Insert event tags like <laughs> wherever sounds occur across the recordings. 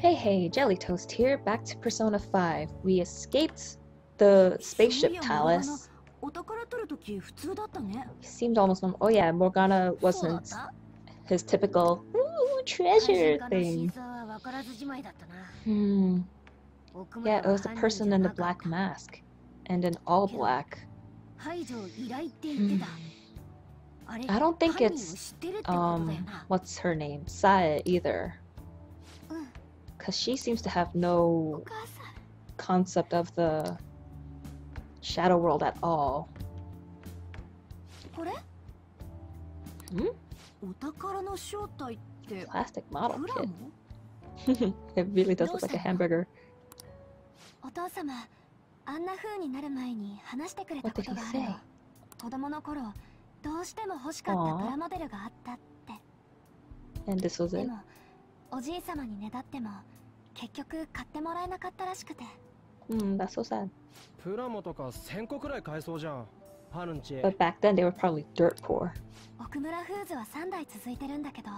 Hey hey, Jelly Toast here, back to Persona 5. We escaped the spaceship palace. Seemed almost normal. Oh yeah, Morgana wasn't his typical ooh, treasure thing. Hmm. Yeah, it was the person in the black mask. And an all black. Hmm. I don't think it's, um, what's her name? Sae either うん。 Cause she seems to have お no 母さん。 concept of the shadow world at all. これ？んお宝の正体って。 Plastic model プラ kit. モ？ <laughs> it really does look like a hamburger. お父様、あんな風になる前に話してくれた What こ did と he がある say? の。子供の頃、どうしても欲しかったプラモデルがあったって。 And this was で it. も、おじい様にねだっても、 結局買ってもらえなかったらしくて。Hmm, that's so sad. プラモとか1000個くらい買えそうじゃんパルンチ But back then they were probably dirt poor. 奥村フーズは3代続いてるんだけど、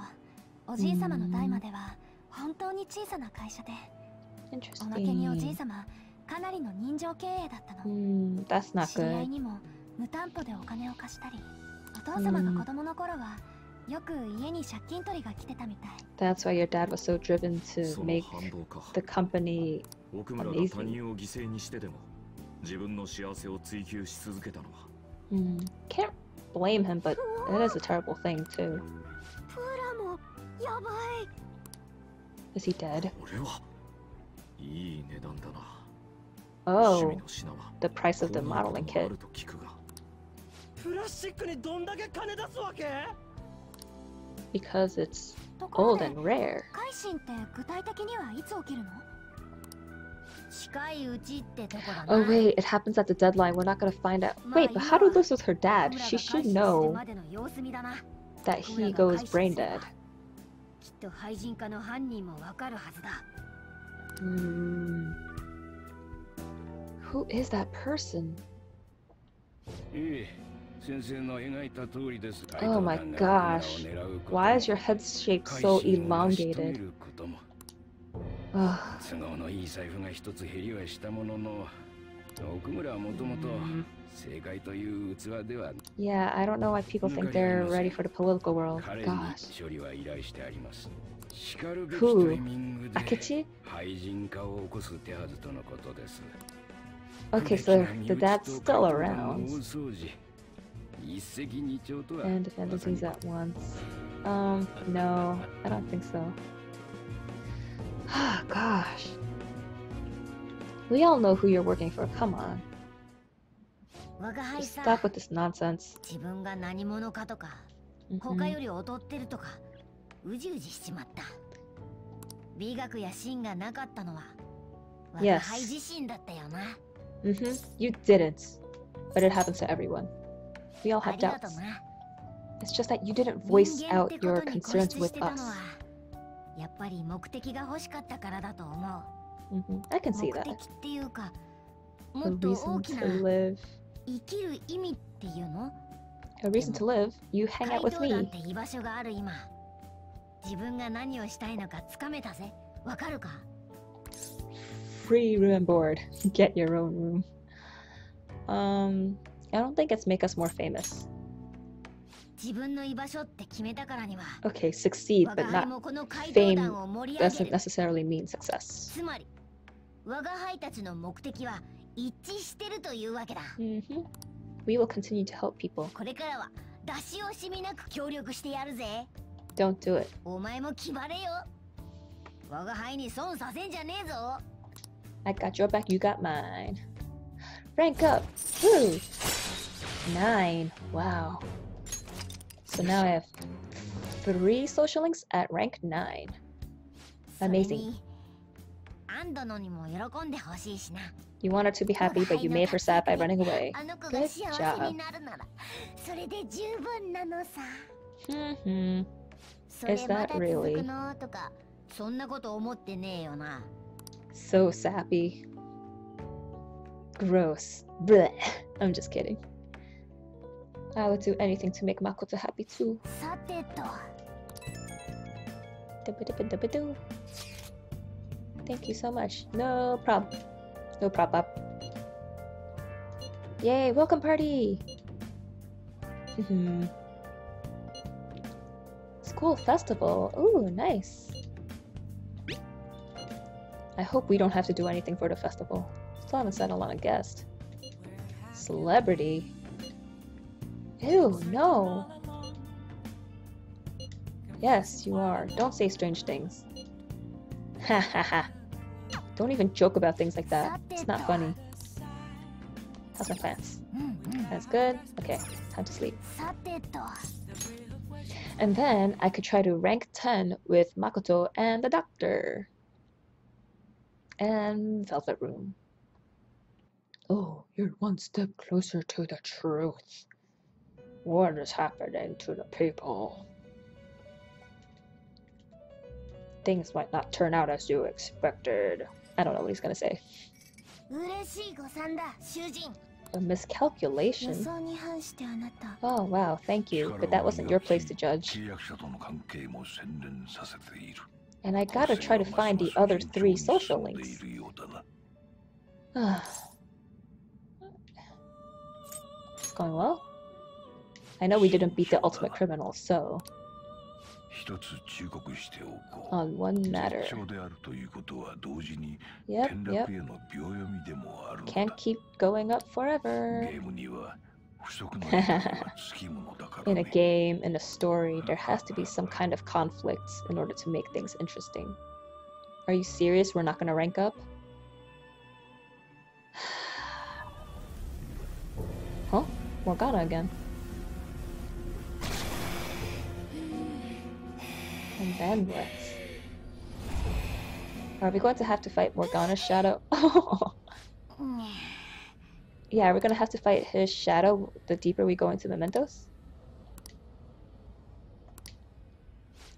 おじい様の代までは本当に小さな会社で、おまけにおじい.様、かなりの人情経営だったの。Hmm, that's not 知り合い good. にも無担保でお金を貸したりお父様が子供の頃はよ く家に借金取りが来てたみたい That's why your dad was so driven to その make 反動か the company 奥村が他人を犠牲にしてでも自分の幸せを追求し続けたのは hmm, can't blame him, but it is a terrible thing too. プラモやばい Is he dead? これはいい値段だな、 Oh, 趣味の品は the price of the こんなこと modeling もあ kit. ると聞くがプラスチックにどんだけ金出すわけ Because it's ところ old で and rare. 改心って具体的にはいつ起きるの近いうちってとこだな Oh wait, it happens at the deadline. We're not gonna find out. Wait, but how do this with her dad? She should know までの様子見だな that he goes brain dead. きっと廃人化の犯人もわかるはずだ Hmm. Who is that person? ええ先生の描いた通りです Oh my gosh. Why is your head shape so elongated? ことも Ugh. 都合のいい財布が一つ減りはしたものの奥村はもともと正解という器では Yeah, I don't know why people think they're ready for the political world. 彼に Gosh. 処理は依頼してありますしかるべき Who? タイミングで Akechi? 廃人化を起こす手はずとのことです Okay, so the dad's still around. And defend disease at once. Um, no, I don't think so. Ah, <sighs> gosh. We all know who you're working for. Come on. 我が輩 Just さ stop with this nonsense. 自分が何者かとか Mhm. 他より劣ってるとかうじうじしちまった美学や芯がなかったのは我 Yes. が輩自身だったよな Mhm. You didn't. But it happens to everyone. We all あ have りが doubts. とな It's just that you didn't voice 人間っ out てこ your とに固 concerns 執 with してたのは us. やっぱり目的が欲しかったからだと思 hmm I can う see 目 that. 的っていうか A もっと大 reason きな to live. 生きる意味っていうの A reason to live. You hang 街 out with 道団っ me. て居場所がある今自分が何をしたいのかつかめたぜわかるか Free room and board. Get your own room. Um, I don't think it's make us more famous. Okay, succeed, but not fame doesn't necessarily mean success. Mm -hmm. We will continue to help people. Don't do it. I got your back, you got mine. Rank up! Woo! Nine. Wow. So now I have three social links at rank nine. Amazing. You want her to be happy, but you made her sad by running away. Good job. Hmm. Is that really? So sappy. Gross. Blech. I'm just kidding. I would do anything to make Makoto happy too. Thank you so much. No problem. No problem. up. Yay, welcome party! Mm-hmm. School festival. Ooh, nice. I hope we don't have to do anything for the festival. Still haven't a lot of guests. Celebrity. Ew, no. Yes, you are. Don't say strange things. <laughs> Ha ha ha. Don't even joke about things like that. It's not funny. How's my plants? That's good. Okay, time to sleep. And then I could try to rank 10 with Makoto and the doctor. And Velvet Room. Oh, you're one step closer to the truth. What is happening to the people? Things might not turn out as you expected. I don't know what he's gonna say. A miscalculation? Oh wow, thank you, but that wasn't your place to judge. And I gotta try to find the other three social links. <sighs> it's going well? I know we didn't beat the ultimate criminal, so... On one matter. Yep, yep. Can't keep going up forever. <laughs> in a game, in a story, there has to be some kind of conflict in order to make things interesting. Are you serious? We're not gonna rank up? <sighs> huh? Morgana again. And then what? Are we going to have to fight Morgana's shadow? <laughs> yeah, we're gonna have to fight his shadow the deeper we go into Mementos.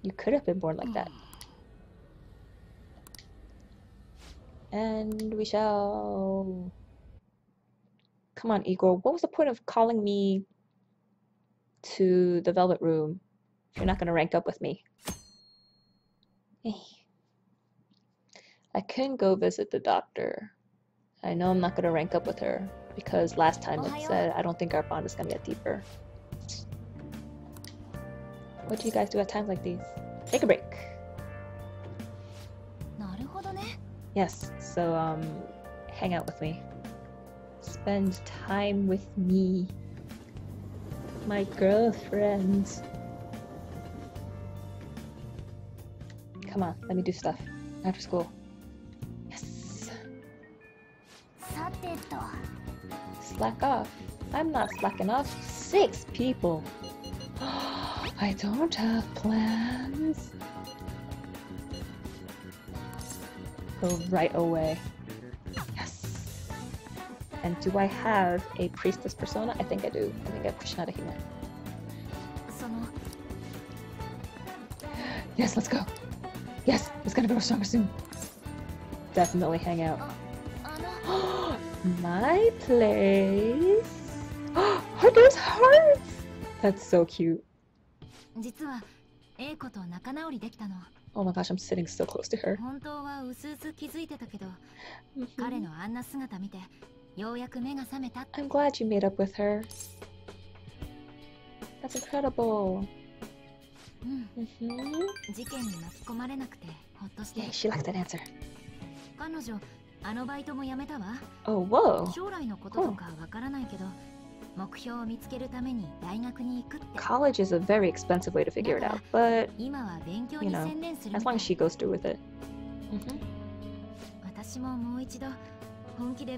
You could have been born like that. And we shall... Come on, Igor. What was the point of calling me to the Velvet Room you're not going to rank up with me? <sighs> I can go visit the doctor. I know I'm not going to rank up with her because last time it said I don't think our bond is going to get deeper. What do you guys do at times like these? Take a break. Yes, so um, hang out with me. Spend time with me. My girlfriend. Come on, let me do stuff. After school. Yes. Slack off. I'm not slacking off. Six people. <gasps> I don't have plans. Go right away. Yes. And do I have a priestess persona? I think I do. I think I have Kikuri-Hime. Yes, let's go. Yes, it's gonna grow stronger soon. Definitely hang out. <gasps> My place. <gasps> Are those hearts? That's so cute. Oh my gosh, I'm sitting so close to her. Mm -hmm. I'm glad you made up with her. That's incredible. Mm -hmm. Yeah, she liked that answer. Oh, whoa. Cool. College is a very expensive way to figure it out, but you know, as long as she goes through with it. Mm -hmm.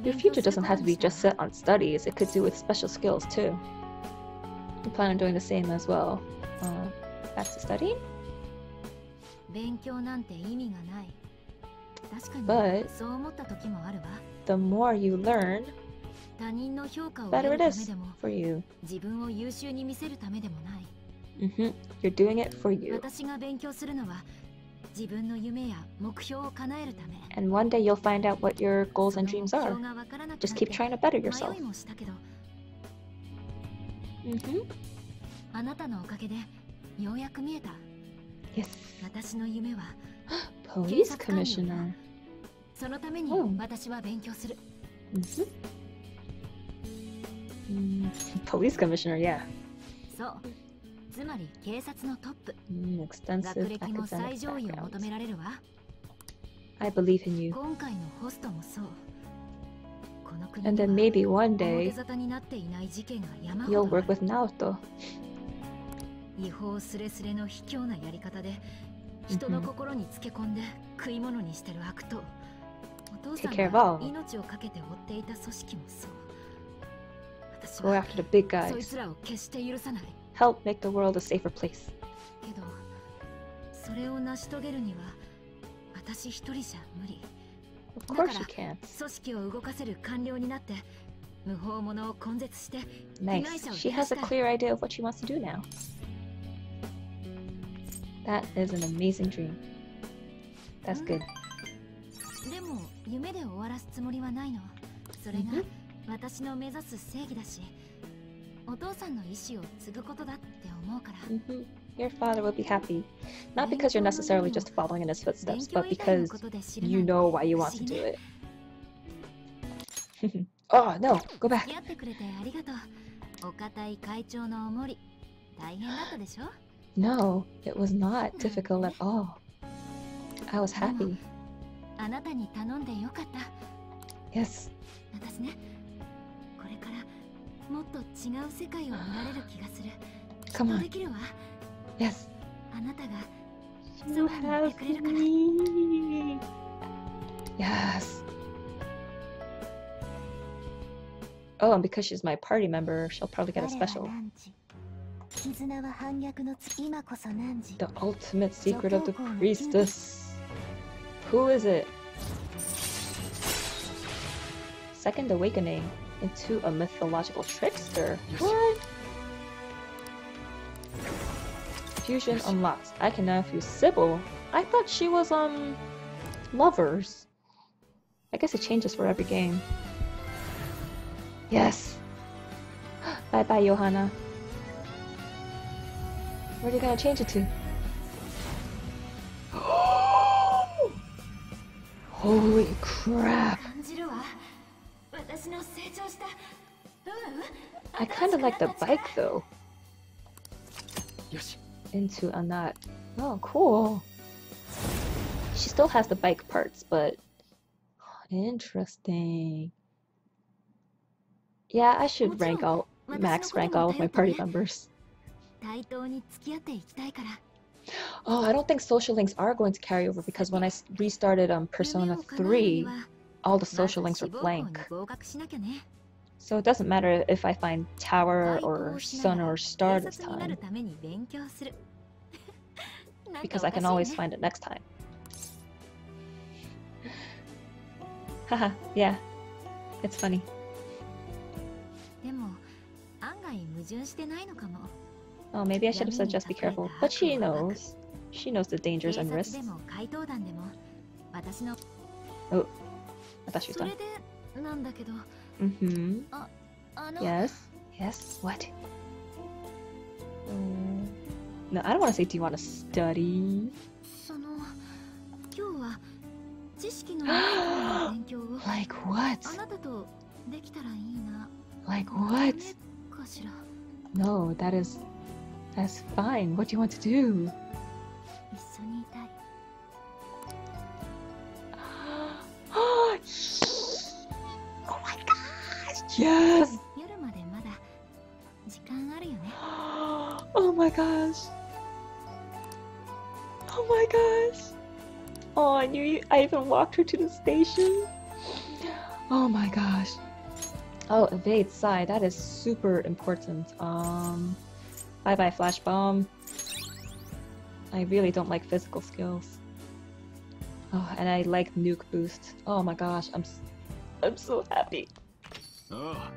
Your future doesn't have to be just set on studies, it could do with special skills too. I plan on doing the same as well. Uh, back to studying? But the more you learn, better it is for you. Mm -hmm. You're doing it for you. And one day you'll find out what your goals and dreams are. Just keep trying to better yourself. Mm -hmm. Yes. <gasps> Police commissioner. そのために私は勉強する。Police commissioner, yeah. そう。つまり警察のトップ。Mm, extensive 学歴も最上位を求められるわ。I believe in you. 今回のホストもそう。And then maybe one day you'll work with Naoto. 違法すれすれの卑怯なやり方で人の心につけ込んで食い物にしてる悪党。お父さんが命をかけて追っていた組織もそう。私 Go after the big guys. そいつらを決して許さない。Help make the world a safer place. けど、それを成し遂げるには私一人じゃ無理。Of course you can't. 組織を動かせる官僚になって無法者を根絶して Nice. She has a clear idea of what she wants to do now. That is an amazing dream. That's good. でも夢で終わらすつもりはないの。それが私の目指す正義だし、お父さんの意志を継ぐことだって思うから。Your father will be happy. Not because you're necessarily just following in his footsteps, but because you know why you want to do it. <laughs> oh, no, go back. No, it was not difficult at all. I was happy. Yes. 私ね、これからもっと違う No, it was not difficult at all. I was happy. Yes. Come on. Yes. You have me. Yes. Oh, and because she's my party member, she'll probably get a special the ultimate secret of the priestess. Who is it? Second awakening into a mythological trickster. What? Fusion unlocked. I can now fuse Sybil. I thought she was, um, lovers. I guess it changes for every game. Yes. <gasps> bye bye, Johanna. What are you gonna change it to? <gasps> Holy crap! I kinda like the bike though into a knot. Oh, cool. She still has the bike parts, but <sighs> interesting. Yeah, I should rank out max rank all of my party members. Oh, I don't think social links are going to carry over because when I restarted um, Persona 3, all the social links were blank. So it doesn't matter if I find tower or sun or star this time. <laughs> Because I can always find it next time. <laughs> Haha, yeah. It's funny. Oh, maybe I should have said just be careful. But she knows. She knows the dangers and risks. Oh, I thought she was done. Mm-hmm. Yes. Yes. What? Um, no, I don't want to say. Do you want to study? <gasps> like what? Like what? No, that is that's fine. What do you want to do? <gasps> Oh my gosh! Yes! <gasps> oh my gosh. Oh my gosh. Oh, I knew you, I even walked her to the station. Oh my gosh. Oh, evade side. That is super important. Um, bye bye flash bomb. I really don't like physical skills. Oh, and I like nuke boost. Oh my gosh, I'm, I'm so happy. Oh,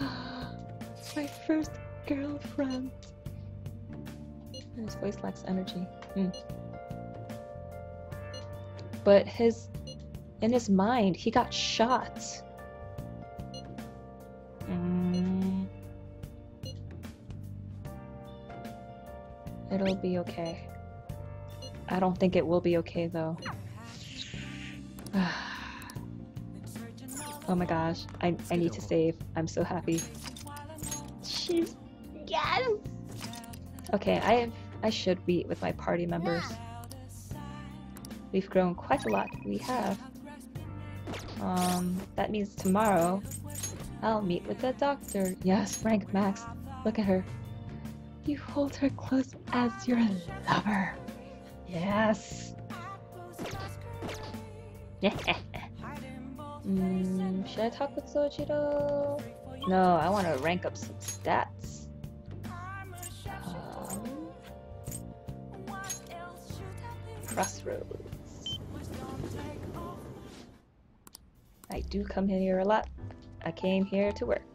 <gasps> My first girlfriend. His voice lacks energy. Mm. But his, in his mind, he got shot. It'll be okay. I don't think it will be okay though. <sighs> oh my gosh, I, I need to save. I'm so happy. She's... Yes! Okay, I I should meet with my party members. We've grown quite a lot. We have. Um, that means tomorrow I'll meet with the doctor. Yes, Frank Max. Look at her. You hold her close as your lover. Yes. <laughs> mm, should I talk with Sojiro? No, I want to rank up some stats. Um, crossroads. I do come here a lot. I came here to work.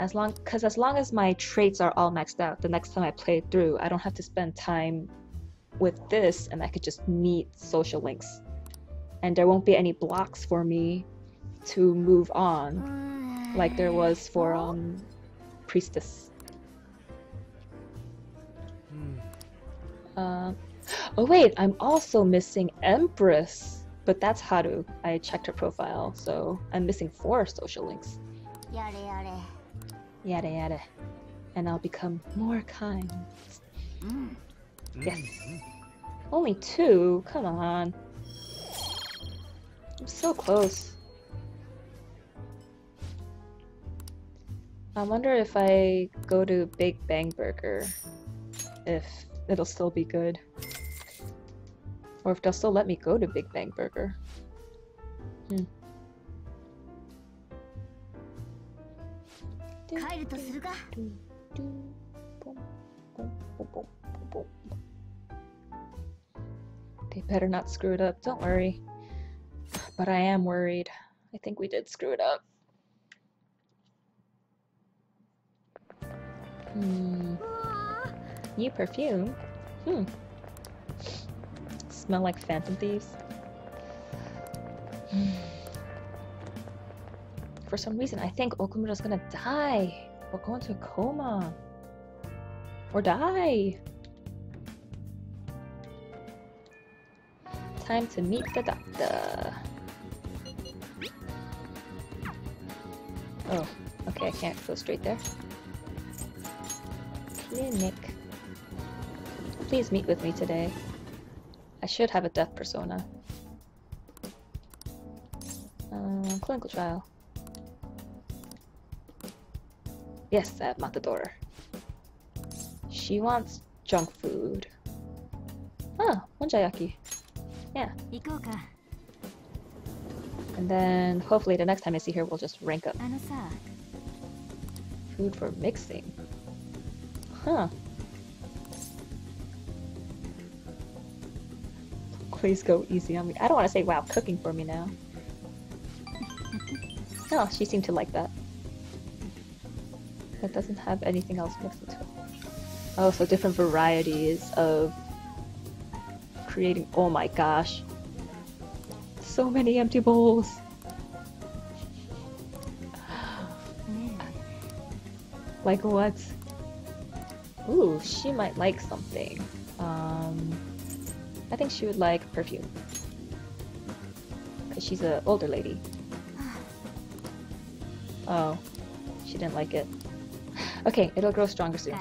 As long, because as long as my traits are all maxed out, the next time I play through, I don't have to spend time with this, and I could just meet social links, and there won't be any blocks for me to move on, like there was for um, priestess. hmm. Uh, oh wait, I'm also missing Empress, but that's Haru. I checked her profile, so I'm missing four social links. Yada yada yada yada, and I'll become more kind. Mm. Yes. Only two? Come on. I'm so close. I wonder if I go to Big Bang Burger, if it'll still be good. Or if they'll still let me go to Big Bang Burger. Hmm. 帰るとするか They better not screw it up, don't worry. But I am worried. I think we did screw it up. Hmm. New perfume? Hmm. Smell like phantom thieves? Hmm. For some reason, I think Okumura's gonna die. Or go into a coma. Or die. Time to meet the doctor. Oh, okay, I can't go straight there. Clinic. Please meet with me today. I should have a death persona. Uh, clinical trial. Yes, at Matador. She wants junk food. Ah, monjayaki. Yeah. And then hopefully the next time I see her, we'll just rank up. Food for mixing. Huh. Please go easy on me. I don't want to say wow cooking for me now. <laughs> Oh, she seemed to like that that doesn't have anything else mixed into it. Oh, so different varieties of creating- oh my gosh. So many empty bowls! <gasps> like what? Ooh, she might like something. Um, I think she would like perfume. Because she's an older lady. <sighs> Oh, she didn't like it. Okay, it'll grow stronger soon.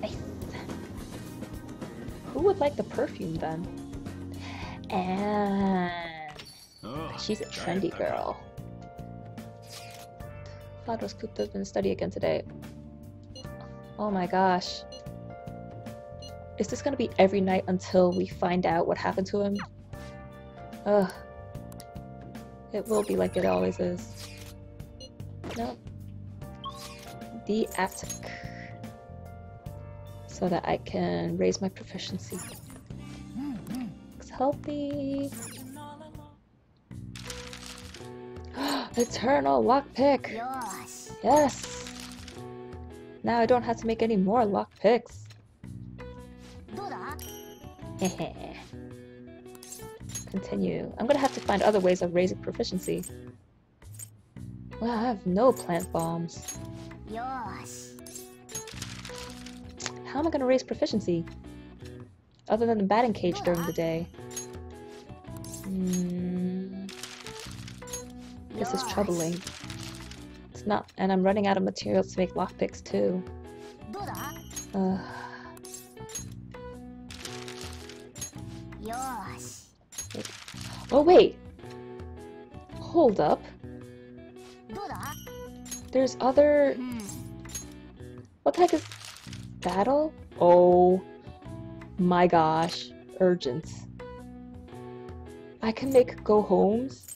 Nice. Who would like the perfume then? And oh, she's a trendy girl. Fadros Kupta's been study again today. Oh my gosh. Is this gonna be every night until we find out what happened to him? Ugh. It will be like it always is. Nope the attic so that I can raise my proficiency. Looks healthy. <gasps> Eternal lockpick! Yes! Now I don't have to make any more lockpicks. <laughs> Continue. I'm gonna have to find other ways of raising proficiency. Well, I have no plant bombs. How am I gonna raise proficiency? Other than the batting cage during the day. Mm, this is troubling. It's not, and I'm running out of materials to make lockpicks too. Uh, oh wait! Hold up. There's other... What the heck is... Battle? Oh my gosh. Urgence. I can make Goho-Ms?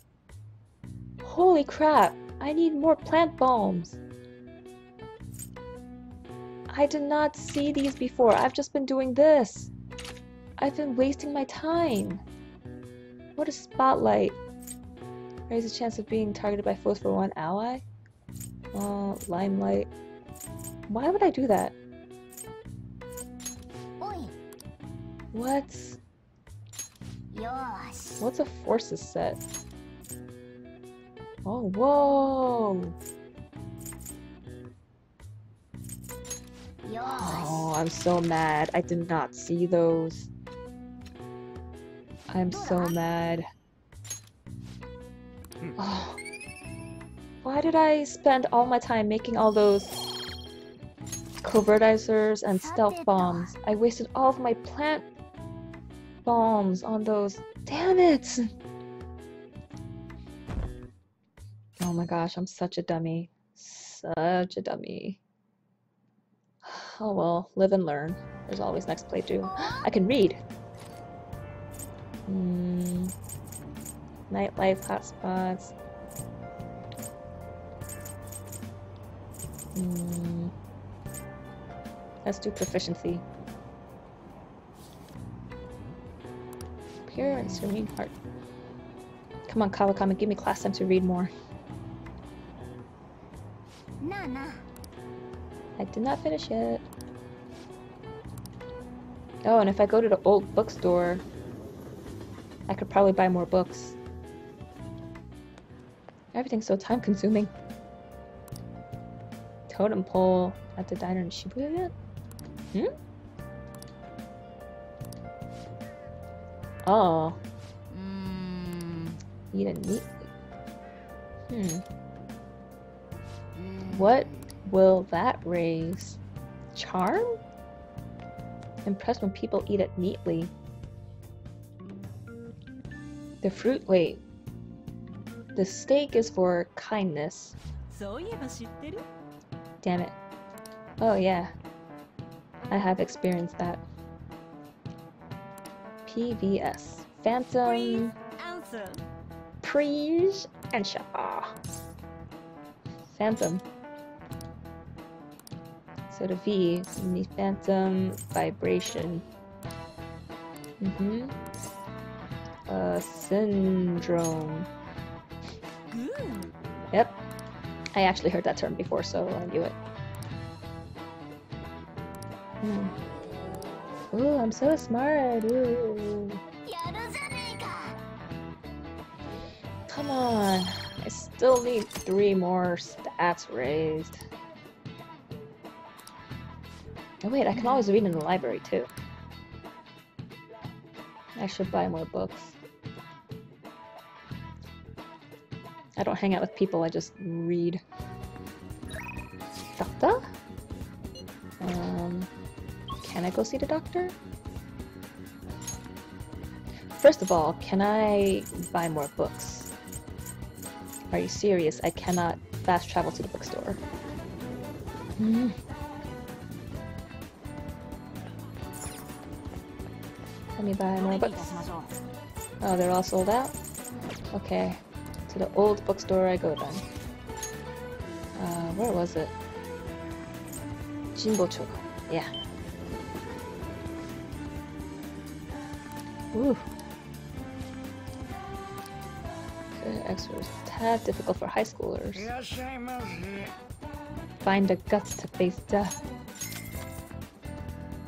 Holy crap! I need more plant bombs! I did not see these before. I've just been doing this. I've been wasting my time. What a spotlight. Raise the chance of being targeted by foes for one ally? Uh, limelight. Why would I do that? What? What's a forces set? Oh, whoa! Oh, I'm so mad. I did not see those. I'm so mad. Hmm. Oh. Why did I spend all my time making all those covertizers and stealth bombs? I wasted all of my plant bombs on those. Damn it! Oh my gosh, I'm such a dummy. Such a dummy. Oh well, live and learn. There's always next playthrough. I can read! Hmm. Nightlife hotspots. Hmm. Let's do proficiency. Pure and serene heart. Come on, Kawakami, give me class time to read more. Nah, nah. I did not finish it. Oh, and if I go to the old bookstore, I could probably buy more books. Everything's so time consuming. Totem pole at the diner in Shibuya yet? Hmm? Oh. Mm. Eat it neatly. Hmm. What will that raise? Charm? Impressed when people eat it neatly. The fruit, wait. The steak is for kindness. Damn it. Oh yeah. I have experienced that. PVS. Phantom. Prege and Shaw. Phantom. So the V, the phantom vibration. Mm-hmm. Uh, syndrome. Yep. I actually heard that term before, so I knew it. Hmm. Ooh, I'm so smart. Ooh. Come on. I still need three more stats raised. Oh wait, I can always read in the library too. I should buy more books. I don't hang out with people, I just read. Doctor? Can I go see the doctor? First of all, can I buy more books? Are you serious? I cannot fast travel to the bookstore. Mm. Let me buy more books. Oh, they're all sold out? Okay. To the old bookstore I go then. Uh, where was it? Jinbocho. Yeah. Ooh. X was tad difficult for high schoolers. Find the guts to face death.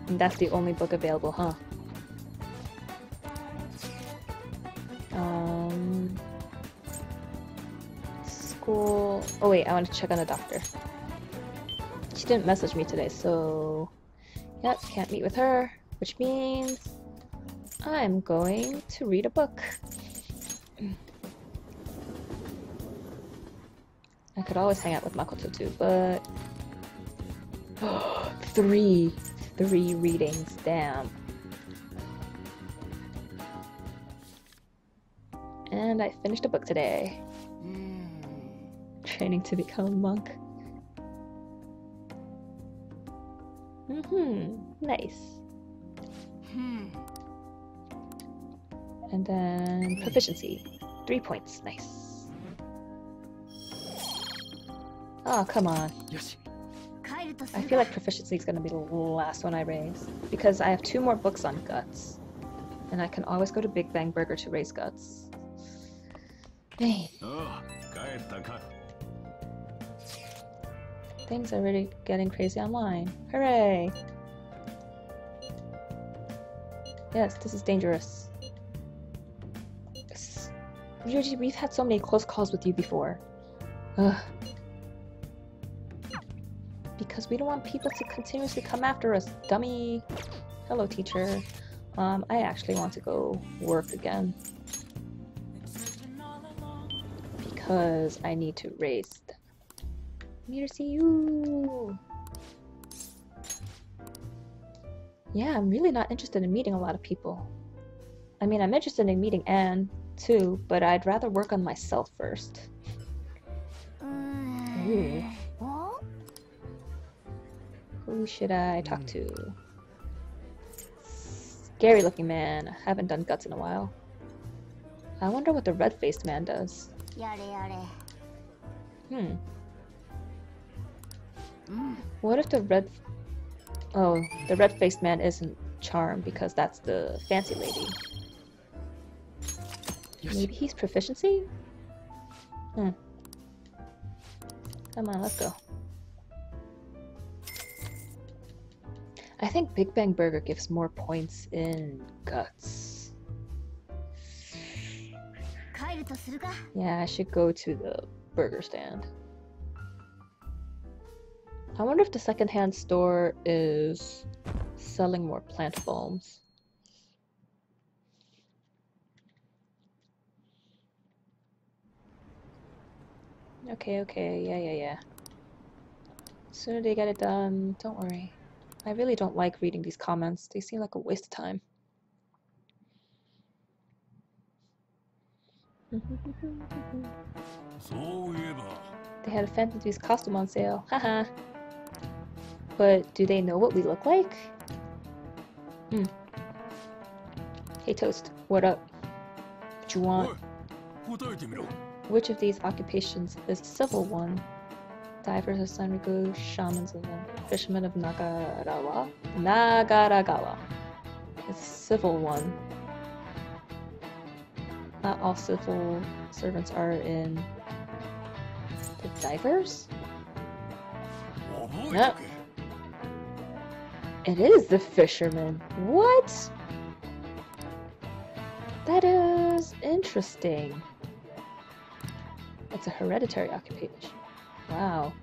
And that's the only book available, huh? Um, school. Oh wait, I want to check on the doctor. She didn't message me today, so yep, can't meet with her, which means I'm going to read a book. I could always hang out with Makoto too, but... <gasps> three! Three readings, damn. And I finished a book today. Training to become a monk. Mm-hmm. Nice. And then proficiency. Three points. Nice. Oh, come on. I feel like proficiency is going to be the last one I raise. Because I have two more books on guts. And I can always go to Big Bang Burger to raise guts. Dang. Things are really getting crazy online. Hooray! Yes, this is dangerous. Ryuji, we've had so many close calls with you before. Ugh. Because we don't want people to continuously come after us, dummy. Hello, teacher. Um, I actually want to go work again. Because I need to. Need to see you. Yeah, I'm really not interested in meeting a lot of people. I mean, I'm interested in meeting Ann, too, but I'd rather work on myself first. Ooh. Who should I talk hmm. to? Scary looking man. I haven't done guts in a while. I wonder what the red-faced man does. Hmm. Mm. What if the red... Oh, the red-faced man isn't Charm because that's the fancy lady. Maybe he's proficiency? Hmm. Come on, let's go. I think Big Bang Burger gives more points in guts. Yeah, I should go to the burger stand. I wonder if the secondhand store is selling more plant foams. Okay, okay, yeah, yeah, yeah. Sooner they get it done, don't worry. I really don't like reading these comments. They seem like a waste of time. <laughs> they had a Phantom costume on sale. <laughs> Haha. but do they know what we look like? Hmm. Hey Toast, what up? What you want? Which of these occupations is the civil one? Divers of Sanriku, shamans of the fishermen of Nagarawa. Nagaragawa. It's civil one. Not all civil servants are in the divers? No. It is the fisherman. What? That is interesting. It's a hereditary occupation. Wow.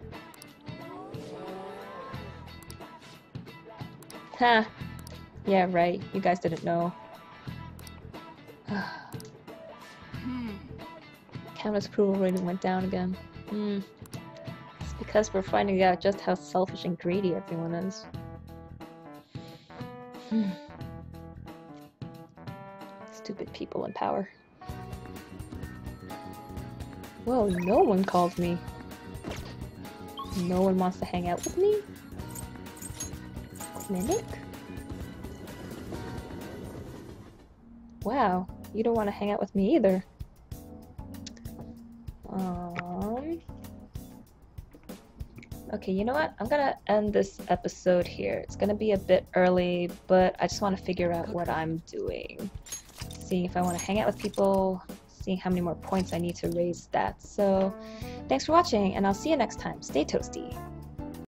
Ha! Yeah, right. You guys didn't know. <sighs> Camera's approval rating went down again. Hmm. It's because we're finding out just how selfish and greedy everyone is. Hmm. Stupid people in power. Whoa, no one calls me. No one wants to hang out with me? Clinic? Wow, you don't want to hang out with me either. Um... Okay, you know what? I'm gonna end this episode here. It's gonna be a bit early, but I just want to figure out what I'm doing. Seeing if I want to hang out with people, seeing how many more points I need to raise that. So, thanks for watching, and I'll see you next time. Stay toasty.